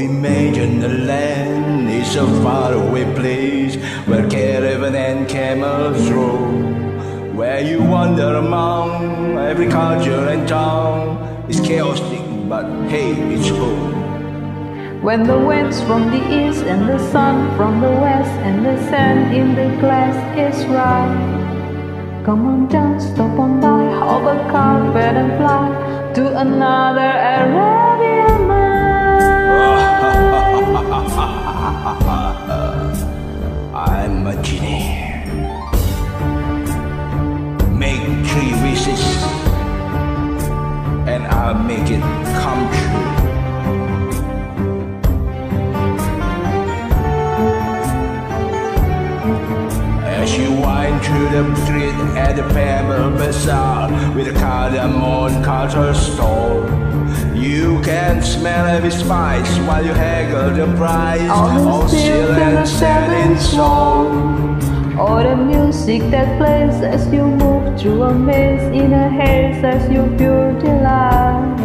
imagine the land is a faraway place where caravan and camels roam. Where you wander among every culture and town. It's chaotic, but hey, it's home. When the winds from the east and the sun from the west and the sand in the glass is right. Come on down, stop on by, a carpet and fly to another a genie. Make three wishes, and I'll make it come true. As you wind through the street at the Pebble Bazaar with a cardamom culture store, you can smell every spice while you haggle the price All the of steel steel and setting soul. Or the music that plays as you move through a maze in a haze as you feel delight.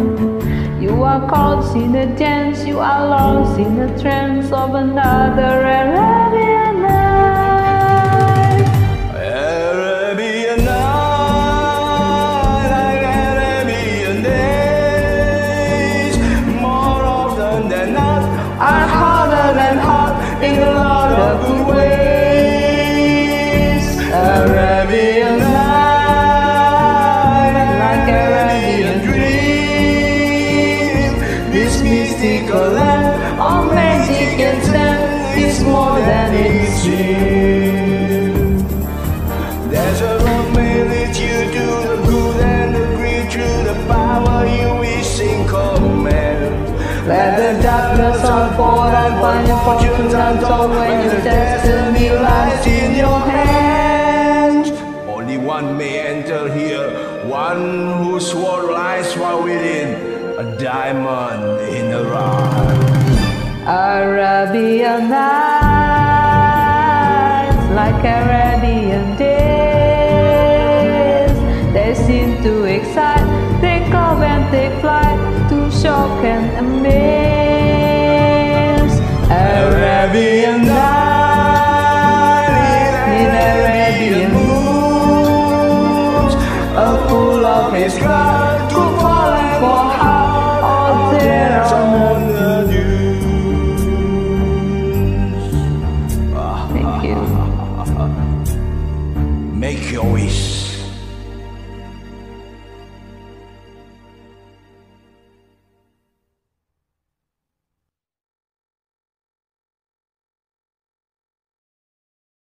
You are caught in a dance, you are lost in the trance of another Arabian night. Arabian night, like Arabian days. More often than not, are harder than hot in a mystical land of magic and sand is more than it seems. There's a may lead you to the good and the great through the power you wish in command. Let the darkness unfold and find your fortunes untold when your destiny lies in your hands. Only one may enter here, one whose sword lies far within, a diamond in the rock. Arabian nights, like Arabian days, they seem to excite, They come and they fly to shock and amaze. Arabian night in Arabian moons, a fool of his cloud to falling for how